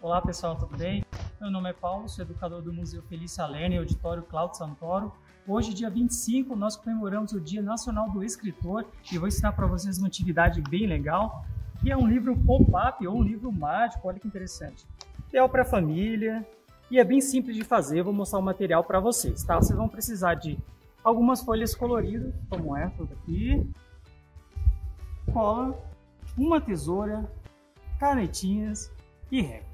Olá pessoal, tudo bem? Meu nome é Paulo, sou educador do Museu Felícia Lene, Auditório Cláudio Santoro. Hoje, dia 25, nós comemoramos o Dia Nacional do Escritor e vou ensinar para vocês uma atividade bem legal, que é um livro pop-up ou um livro mágico, olha que interessante. Ideal para família e é bem simples de fazer, vou mostrar o material para vocês, tá? Vocês vão precisar de algumas folhas coloridas, como essa daqui, cola, uma tesoura, canetinhas e régua.